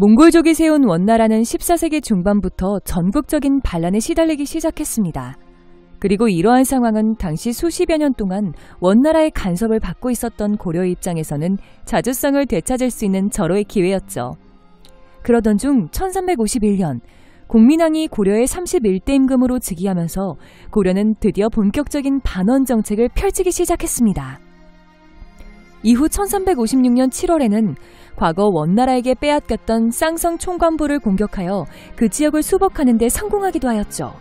몽골족이 세운 원나라는 14세기 중반부터 전국적인 반란에 시달리기 시작했습니다. 그리고 이러한 상황은 당시 수십여 년 동안 원나라의 간섭을 받고 있었던 고려 입장에서는 자주성을 되찾을 수 있는 절호의 기회였죠. 그러던 중 1351년 공민왕이 고려의 31대 임금으로 즉위하면서 고려는 드디어 본격적인 반원 정책을 펼치기 시작했습니다. 이후 1356년 7월에는 과거 원나라에게 빼앗겼던 쌍성 총관부를 공격하여 그 지역을 수복하는 데 성공하기도 하였죠.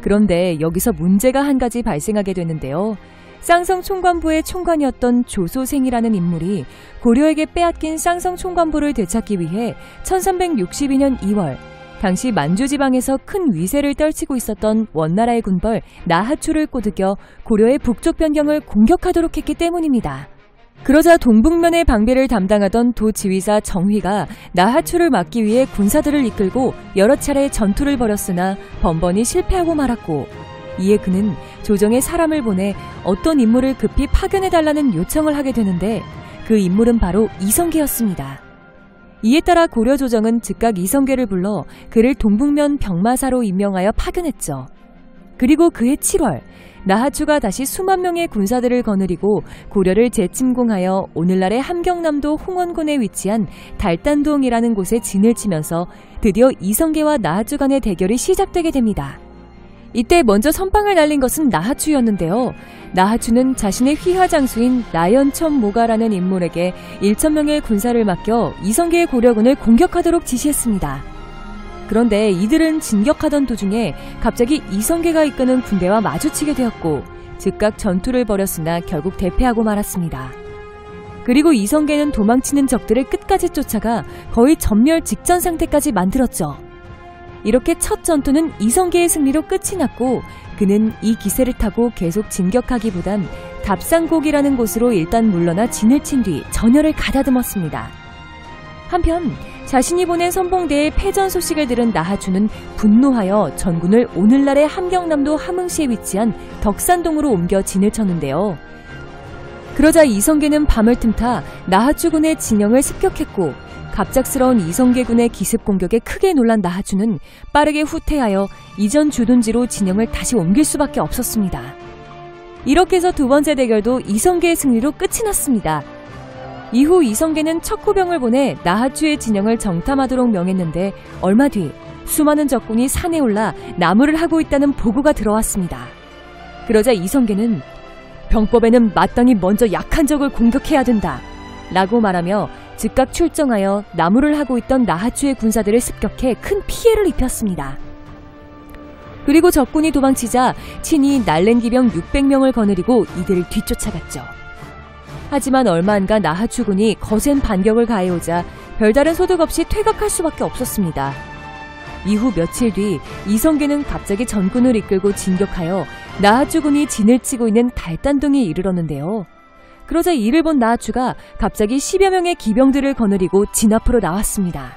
그런데 여기서 문제가 한 가지 발생하게 되는데요. 쌍성 총관부의 총관이었던 조소생이라는 인물이 고려에게 빼앗긴 쌍성 총관부를 되찾기 위해 1362년 2월 당시 만주 지방에서 큰 위세를 떨치고 있었던 원나라의 군벌 나하추를 꼬드겨 고려의 북쪽 변경을 공격하도록 했기 때문입니다. 그러자 동북면의 방배를 담당하던 도 지휘사 정휘가 나하추를 막기 위해 군사들을 이끌고 여러 차례 전투를 벌였으나 번번이 실패하고 말았고 이에 그는 조정에 사람을 보내 어떤 인물을 급히 파견해달라는 요청을 하게 되는데 그 인물은 바로 이성계였습니다. 이에 따라 고려 조정은 즉각 이성계를 불러 그를 동북면 병마사로 임명하여 파견했죠. 그리고 그해 7월 나하추가 다시 수만 명의 군사들을 거느리고 고려를 재침공하여 오늘날의 함경남도 홍원군에 위치한 달단동이라는 곳에 진을 치면서 드디어 이성계와 나하추 간의 대결이 시작되게 됩니다. 이때 먼저 선방을 날린 것은 나하추였는데요. 나하추는 자신의 휘하 장수인 나연천 모가라는 인물에게 1천명의 군사를 맡겨 이성계의 고려군을 공격하도록 지시했습니다. 그런데 이들은 진격하던 도중에 갑자기 이성계가 이끄는 군대와 마주치게 되었고 즉각 전투를 벌였으나 결국 대패하고 말았습니다. 그리고 이성계는 도망치는 적들을 끝까지 쫓아가 거의 전멸 직전 상태까지 만들었죠. 이렇게 첫 전투는 이성계의 승리로 끝이 났고 그는 이 기세를 타고 계속 진격하기보단 답상곡이라는 곳으로 일단 물러나 진을 친 뒤 전열을 가다듬었습니다. 한편 자신이 보낸 선봉대의 패전 소식을 들은 나하주는 분노하여 전군을 오늘날의 함경남도 함흥시에 위치한 덕산동으로 옮겨 진을 쳤는데요. 그러자 이성계는 밤을 틈타 나하주군의 진영을 습격했고 갑작스러운 이성계군의 기습 공격에 크게 놀란 나하주는 빠르게 후퇴하여 이전 주둔지로 진영을 다시 옮길 수밖에 없었습니다. 이렇게 해서 두 번째 대결도 이성계의 승리로 끝이 났습니다. 이후 이성계는 척후병을 보내 나하추의 진영을 정탐하도록 명했는데 얼마 뒤 수많은 적군이 산에 올라 나무를 하고 있다는 보고가 들어왔습니다. 그러자 이성계는 병법에는 마땅히 먼저 약한 적을 공격해야 된다. 라고 말하며 즉각 출정하여 나무를 하고 있던 나하추의 군사들을 습격해 큰 피해를 입혔습니다. 그리고 적군이 도망치자 친히 날랜 기병 600명을 거느리고 이들을 뒤쫓아갔죠. 하지만 얼마 안가 나하추군이 거센 반격을 가해오자 별다른 소득 없이 퇴각할 수밖에 없었습니다. 이후 며칠 뒤 이성계는 갑자기 전군을 이끌고 진격하여 나하추군이 진을 치고 있는 달단동에 이르렀는데요. 그러자 이를 본 나하추가 갑자기 10여 명의 기병들을 거느리고 진 앞으로 나왔습니다.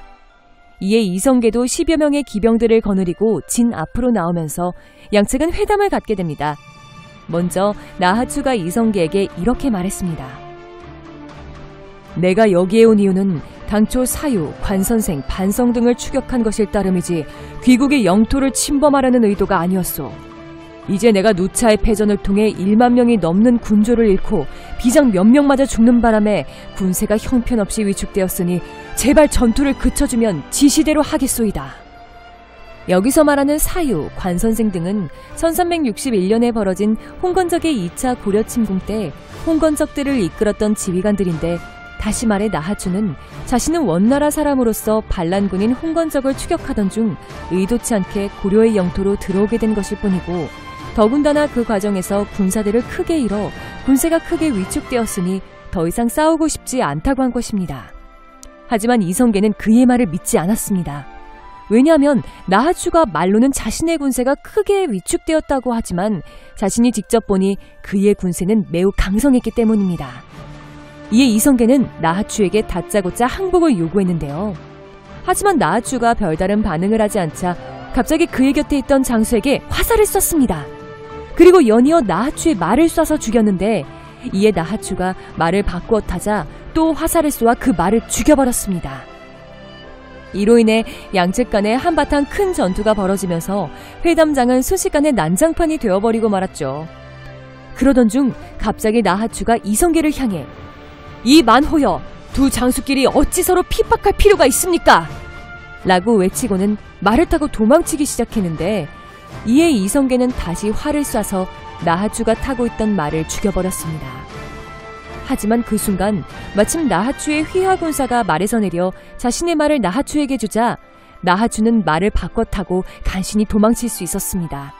이에 이성계도 10여 명의 기병들을 거느리고 진 앞으로 나오면서 양측은 회담을 갖게 됩니다. 먼저 나하추가 이성계에게 이렇게 말했습니다. 내가 여기에 온 이유는 당초 사유, 관선생, 반성 등을 추격한 것일 따름이지 귀국의 영토를 침범하려는 의도가 아니었소. 이제 내가 누차의 패전을 통해 1만 명이 넘는 군조를 잃고 비장 몇 명마저 죽는 바람에 군세가 형편없이 위축되었으니 제발 전투를 그쳐주면 지시대로 하겠소이다. 여기서 말하는 사유, 관선생 등은 1361년에 벌어진 홍건적의 2차 고려 침공 때 홍건적들을 이끌었던 지휘관들인데 다시 말해 나하주는 자신은 원나라 사람으로서 반란군인 홍건적을 추격하던 중 의도치 않게 고려의 영토로 들어오게 된 것일 뿐이고 더군다나 그 과정에서 군사들을 크게 잃어 군세가 크게 위축되었으니 더 이상 싸우고 싶지 않다고 한 것입니다. 하지만 이성계는 그의 말을 믿지 않았습니다. 왜냐하면 나하추가 말로는 자신의 군세가 크게 위축되었다고 하지만 자신이 직접 보니 그의 군세는 매우 강성했기 때문입니다. 이에 이성계는 나하추에게 다짜고짜 항복을 요구했는데요. 하지만 나하추가 별다른 반응을 하지 않자 갑자기 그의 곁에 있던 장수에게 화살을 쐈습니다. 그리고 연이어 나하추의 말을 쏴서 죽였는데 이에 나하추가 말을 바꾸어 타자 또 화살을 쏘아 그 말을 죽여버렸습니다. 이로 인해 양측 간에 한바탕 큰 전투가 벌어지면서 회담장은 순식간에 난장판이 되어버리고 말았죠. 그러던 중 갑자기 나하추가 이성계를 향해 이 만호여 두 장수끼리 어찌 서로 핍박할 필요가 있습니까? 라고 외치고는 말을 타고 도망치기 시작했는데 이에 이성계는 다시 활을 쏴서 나하추가 타고 있던 말을 죽여버렸습니다. 하지만 그 순간 마침 나하추의 휘하 군사가 말에서 내려 자신의 말을 나하추에게 주자 나하추는 말을 바꿔 타고 간신히 도망칠 수 있었습니다.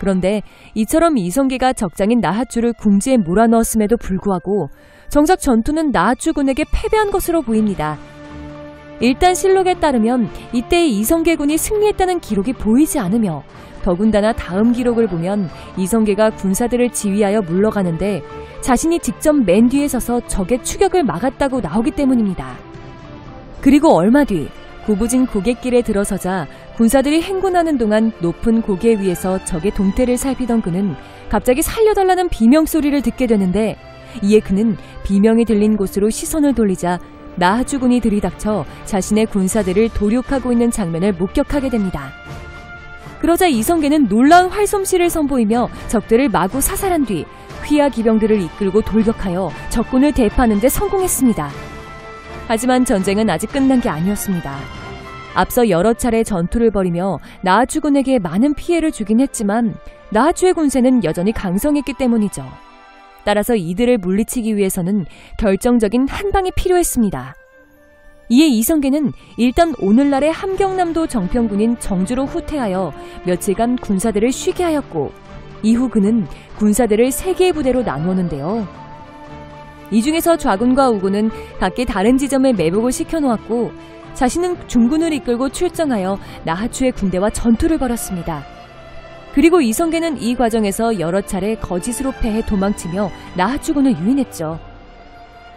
그런데 이처럼 이성계가 적장인 나하추를 궁지에 몰아넣었음에도 불구하고 정작 전투는 나하추군에게 패배한 것으로 보입니다. 일단 실록에 따르면 이때 이성계군이 승리했다는 기록이 보이지 않으며 더군다나 다음 기록을 보면 이성계가 군사들을 지휘하여 물러가는데 자신이 직접 맨 뒤에 서서 적의 추격을 막았다고 나오기 때문입니다. 그리고 얼마 뒤 구부진 고갯길에 들어서자 군사들이 행군하는 동안 높은 고개 위에서 적의 동태를 살피던 그는 갑자기 살려달라는 비명 소리를 듣게 되는데 이에 그는 비명이 들린 곳으로 시선을 돌리자 나하주군이 들이닥쳐 자신의 군사들을 도륙하고 있는 장면을 목격하게 됩니다. 그러자 이성계는 놀라운 활솜씨를 선보이며 적들을 마구 사살한 뒤 휘하 기병들을 이끌고 돌격하여 적군을 대파하는 데 성공했습니다. 하지만 전쟁은 아직 끝난 게 아니었습니다. 앞서 여러 차례 전투를 벌이며 나하주군에게 많은 피해를 주긴 했지만 나하주의 군세는 여전히 강성했기 때문이죠. 따라서 이들을 물리치기 위해서는 결정적인 한 방이 필요했습니다. 이에 이성계는 일단 오늘날의 함경남도 정평군인 정주로 후퇴하여 며칠간 군사들을 쉬게 하였고 이후 그는 군사들을 세 개의 부대로 나누었는데요. 이 중에서 좌군과 우군은 각기 다른 지점에 매복을 시켜놓았고 자신은 중군을 이끌고 출정하여 나하추의 군대와 전투를 벌였습니다. 그리고 이성계는 이 과정에서 여러 차례 거짓으로 패해 도망치며 나하추군을 유인했죠.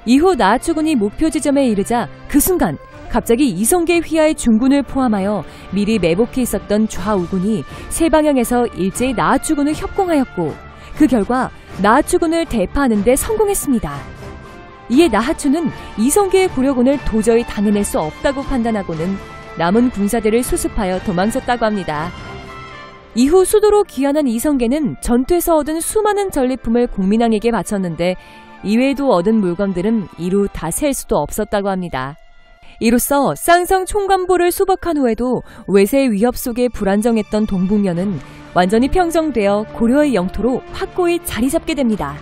이후 나하추군이 목표 지점에 이르자 그 순간 갑자기 이성계 휘하의 중군을 포함하여 미리 매복해 있었던 좌우군이 세 방향에서 일제히 나하추군을 협공하였고 그 결과 나하추군을 대파하는 데 성공했습니다. 이에 나하추는 이성계의 고려군을 도저히 당해낼 수 없다고 판단하고는 남은 군사들을 수습하여 도망쳤다고 합니다. 이후 수도로 귀환한 이성계는 전투에서 얻은 수많은 전리품을 공민왕에게 바쳤는데 이외에도 얻은 물건들은 이루 다 셀 수도 없었다고 합니다. 이로써 쌍성 총관보를 수복한 후에도 외세 위협 속에 불안정했던 동북면은 완전히 평정되어 고려의 영토로 확고히 자리 잡게 됩니다.